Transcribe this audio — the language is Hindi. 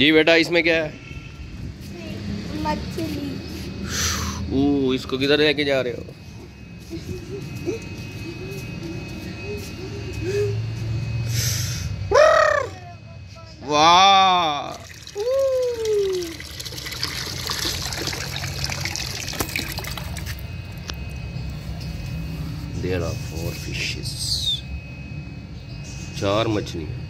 जी बेटा इसमें क्या है? मछली। ओ इसको किधर लेके जा रहे हो? वाह। देर आर फोर फिशेस चार मछलियाँ